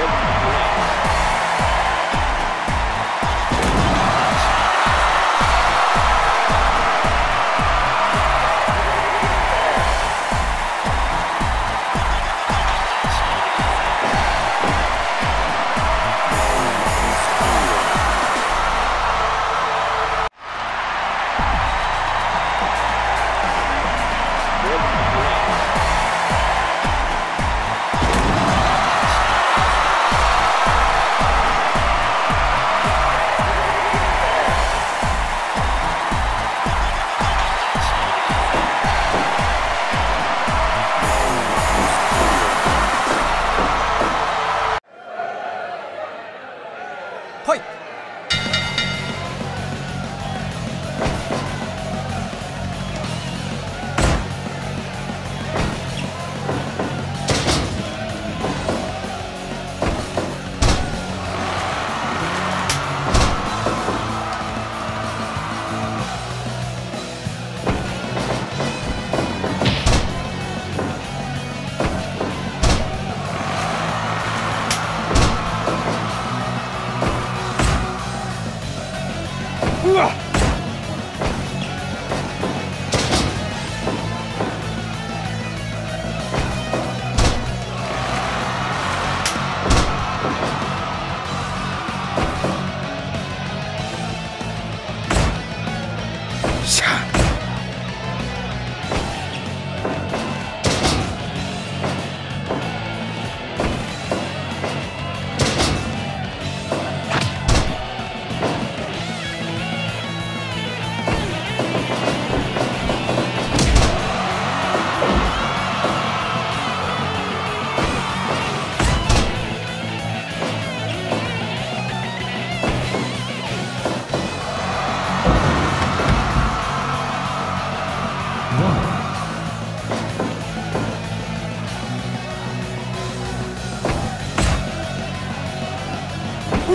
は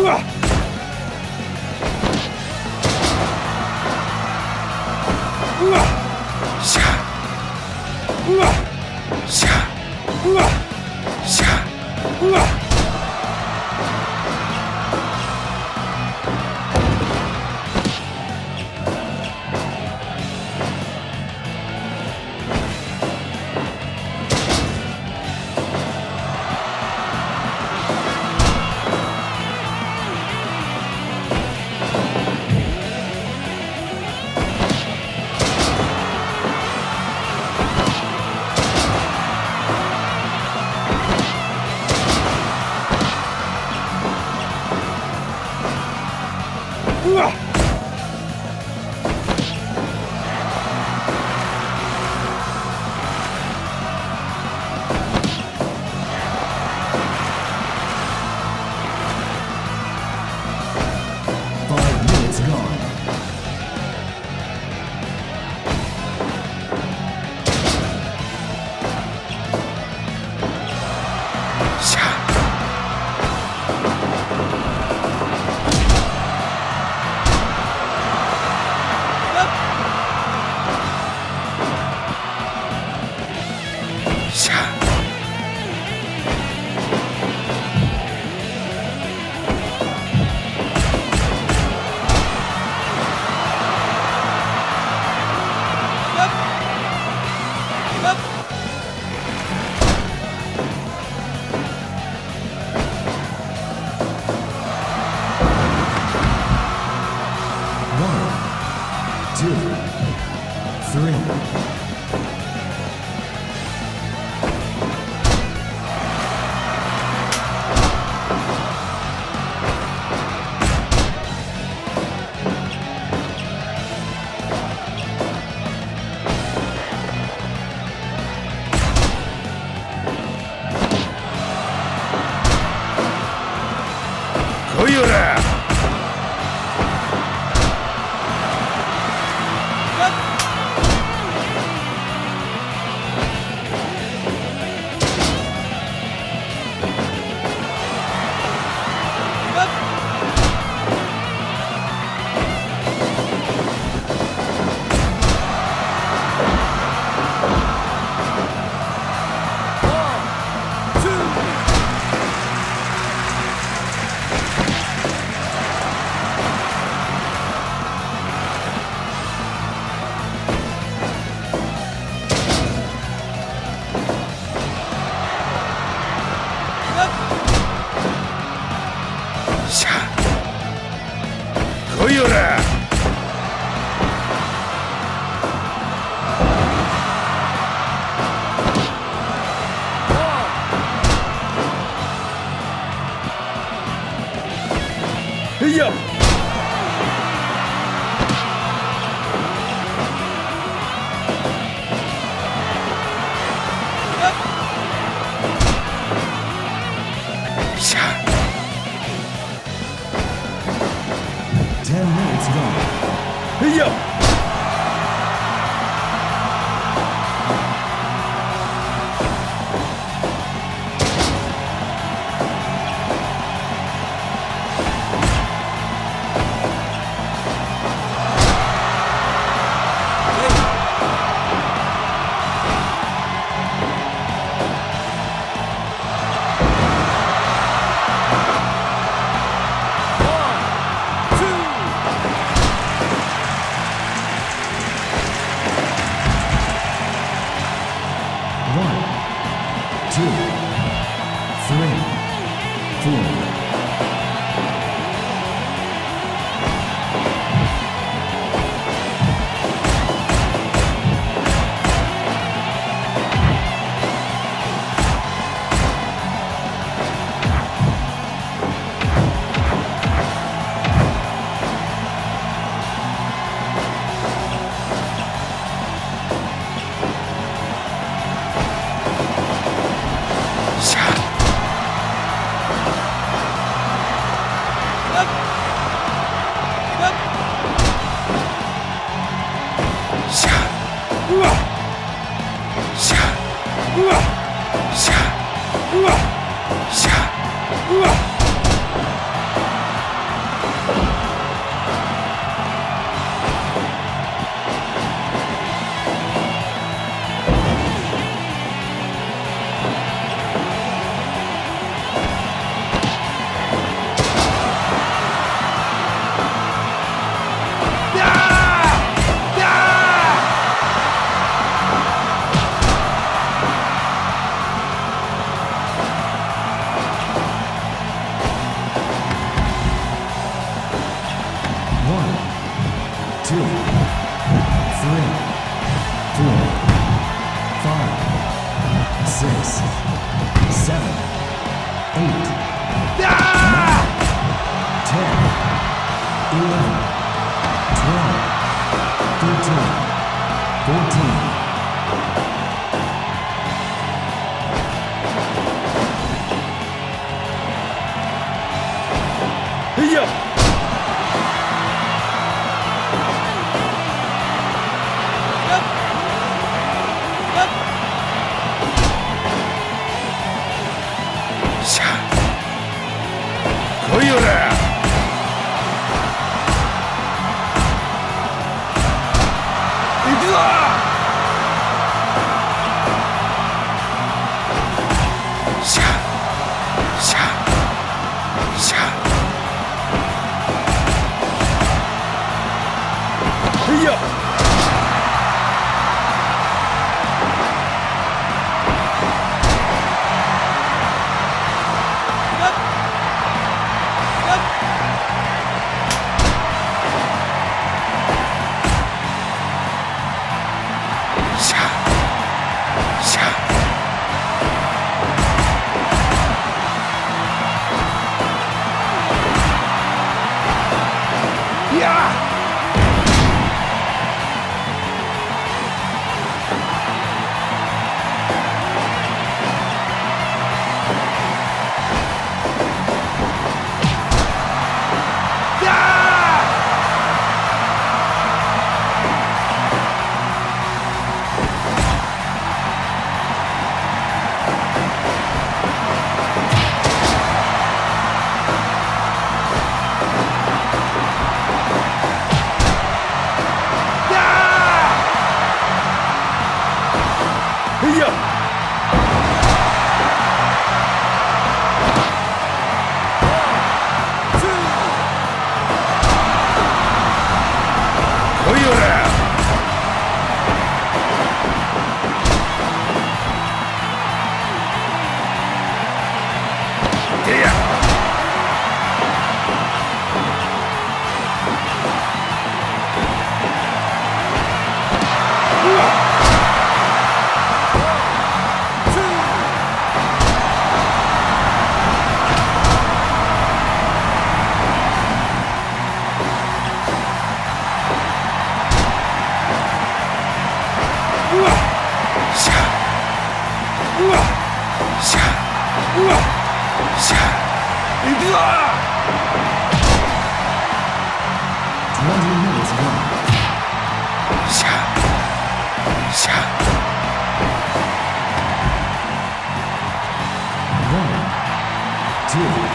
ほ。two, three. 来いよ One, two. Whoa! seven, eight, ah! nine, ten, eleven, twelve, thirteen, fourteen. Hey, yo! 行くぞ Two.